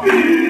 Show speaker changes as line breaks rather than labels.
Pi!